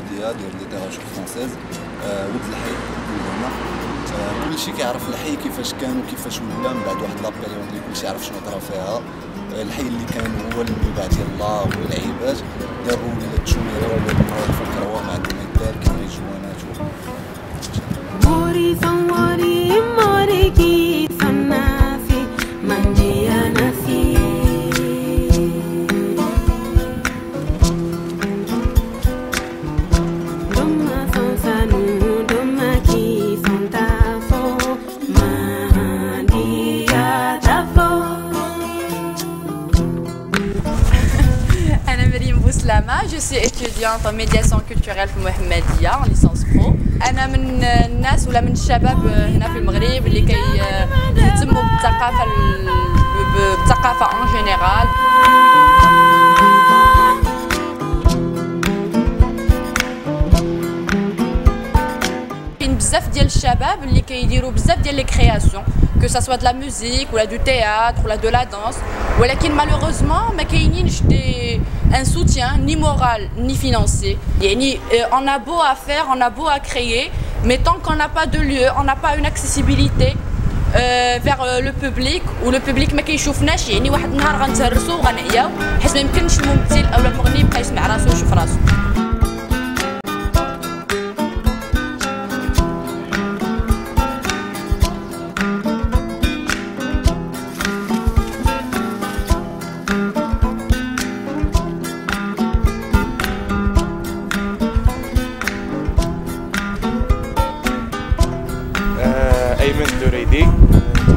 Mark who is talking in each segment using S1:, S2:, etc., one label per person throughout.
S1: المحمديه ديال ليتيراتور فرونسيز آه، ولد الحي هنا كلشي كيعرف الحي كيفاش كان وكيفاش ولا من بعد واحد لابيريود اللي كلشي عرف شنو طرا فيها. الحي اللي كان هو المنبع ديال الله والعباد دابا ولات تشوميره ولات المواد في الكروه مع الدار كاين جوانات و-
S2: Mori
S3: مريم بوسلامة je suis étudiante en médiation culturelle في المحمدية en licence pro أنا من الناس ولا من الشباب هنا في المغرب اللي كي يهتموا بالثقافة ال- بالثقافة en général كاين بزاف ديال الشباب اللي كيديروا بزاف ديال لي كرياسيون كو سا سوا دو لا ميوزيك ولا دو تياتر ولا دو لا دانس ولكن مالوغوزمون ما كاينينش دي ان سوتيان ني مورال ني فينانسي يعني اون ا بو ا فير اون ا بو ا كريي mais tant qu'on n'a pas de lieu on n'a pas une accessibilité euh, vers euh, le public ou le public ما كيشوفناش يعني واحد النهار غنتهرسوا وغنعياو حيت ما يمكنش الممثل او المغني يبقى يسمع راسو ويشوف راسو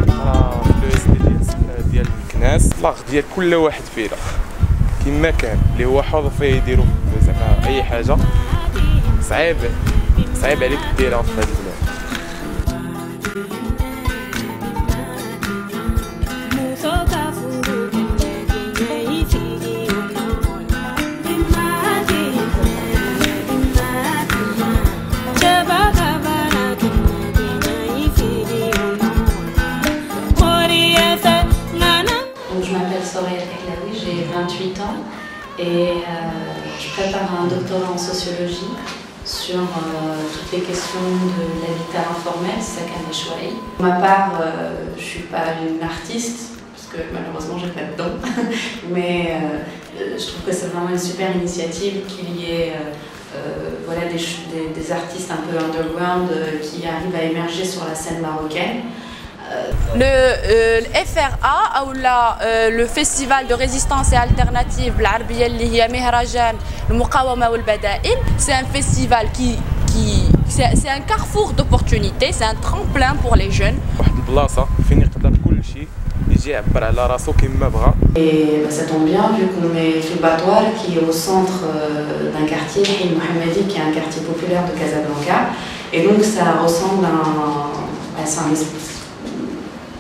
S4: آه، في لو اس دي ديال الكناس. لاغ ديال كل واحد فينا. كما كان اللي هو حر فيه يديرو زعما أي حاجة. صعيب صعيب عليك ديرها في هذا
S5: Soraya j'ai 28 ans et euh, je prépare un doctorat en sociologie sur euh, toutes les questions de l'habitat informel, Sakan Chouaï. Pour ma part, euh, je ne suis pas une artiste, parce que malheureusement j'ai pas de dons, mais je trouve que c'est vraiment une super initiative qu'il y ait voilà, des, artistes un peu underground qui arrivent à émerger sur la scène marocaine.
S3: Le, euh, le FRA ou la, euh, le festival de résistance et alternative بالعربية اللي هي مهرجان المقاومة والبدائل c'est un festival qui qui c'est c'est un carrefour d'opportunités c'est un tremplin pour les jeunes
S4: واحد البلاصه فين يقدر كل شيء يجي يعبر على راسو كما بغى
S5: Et bah, ça tombe bien vu qu'on est sur Batouar qui est au centre euh, d'un quartier, Hil Mohammadi, qui est un quartier populaire de Casablanca. Et donc ça ressemble à un, bah, c'est un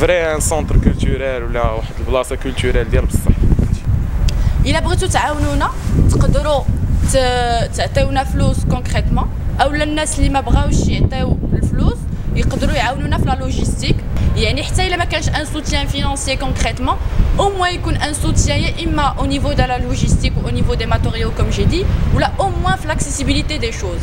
S4: فري ان سونتر كولتوريل ولا واحد البلاصة كولتوريل ديال بصح.
S3: إلا بغيتو تعاونونا تقدروا تعطيونا فلوس كونكريتمون اولا الناس اللي ما بغاوش يعطيو الفلوس يقدروا يعاونونا في لا لوجيستيك يعني حتى إلا ما كانش ان سوتيان فينانسيي كونكريتمون أو موان يكون ان سوتيان يا إما أو نيفو دو لا لوجيستيك أو نيفو دي ماتوريو كوم جي دي ولا أو موان في لاكسيسيبيليتي دي شوز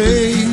S3: away